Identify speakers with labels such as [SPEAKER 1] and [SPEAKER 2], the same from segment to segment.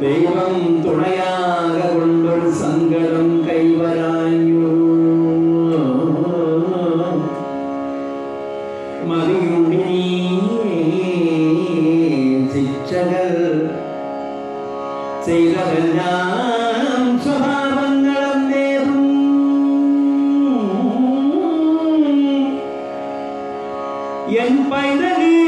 [SPEAKER 1] தெய்வம் துணையாக கொண்டொரு சங்கடம் கைவராயோ மதியுடி சிச்சகள் செய்தவெல்லாம் சுபாவங்களம் நேரும் என் பைதகு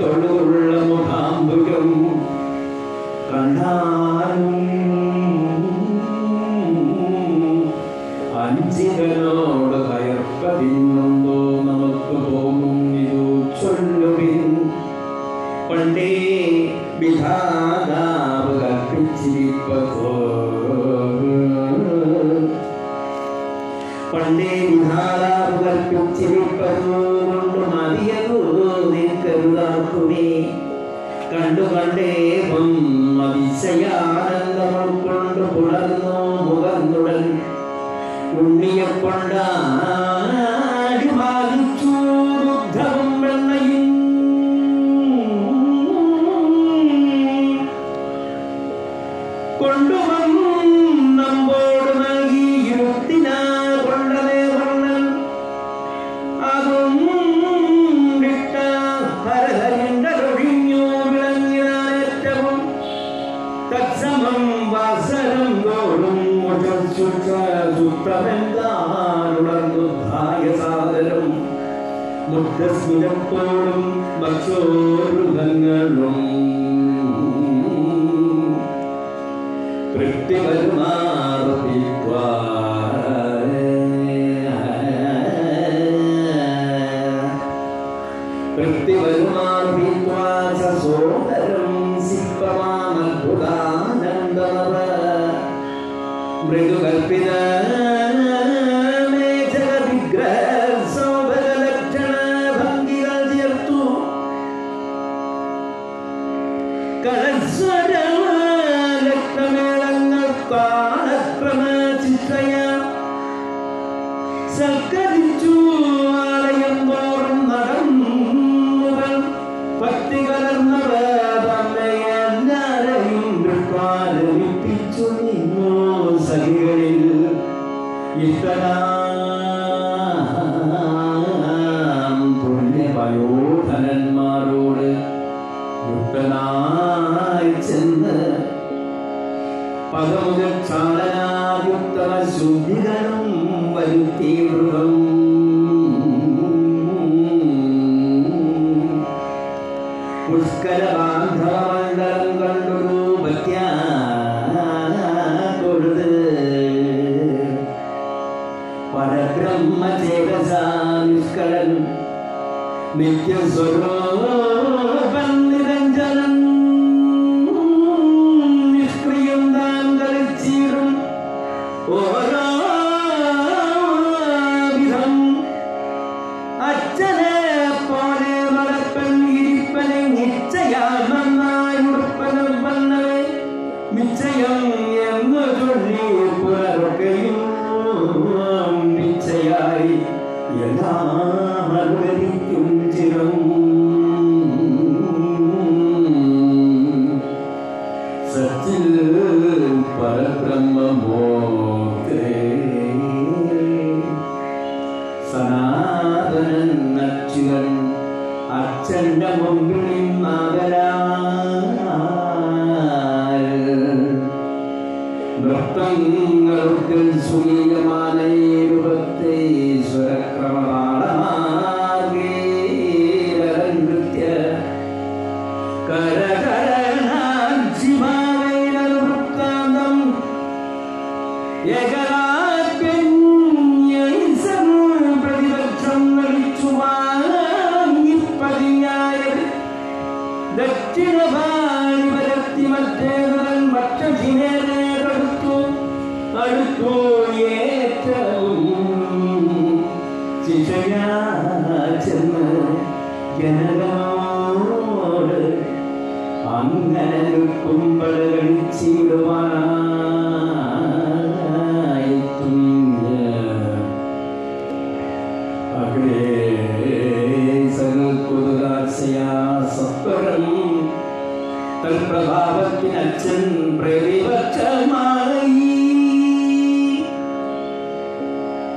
[SPEAKER 1] തൊഴുള്ള മുഖാമ്പുരം. കണ്ടാലും of our സുപ്രമെന്താണുണർന്നുദ്ധായ സാദരം മുഗ്ധസ്മിതത്തോടും ഭക്ഷോരുഹങ്ങളും പ്രത്യവരുമാർഭിത്വാ സോദരം സിപ്പമാമദ്ഭുതാനന്ദമവ ചിത്രയ സൽക്കരിച്ചു ആലയം തോറും നടന്നു ഭക്തി കലർന്നവർ യുക്തനായി ചെന്ന് നിരഞ്ജനൻ നിഷ്ക്രിയം 我 അച്യുതൻ അച്ഛന്റെ മുമ്പിൽ നിന്നാകരാൽ നൃത്തങ്ങൾക്ക് സ്വീയமான രൂപത്തെ സ്വരക്രമതാളമാർഗേ നൃത്യ കരകരണാഞ്ചിമാവൈരവൃത്താന്തം ഏകരാജ്ഞൈസം ദക്ഷിണ ഭാനുപരത്തി മറ്റേതൻ മറ്റതിനെ നേടടുത്തു അടുത്തു ഏറ്റവും ശിക്ഷയാ ചെന്ന് ജനകോട് അങ്ങനെ നിൽക്കുമ്പോൾ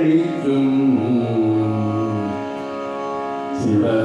[SPEAKER 1] മരിക്കിനടുത്തു വച്ചെന്നുടൻ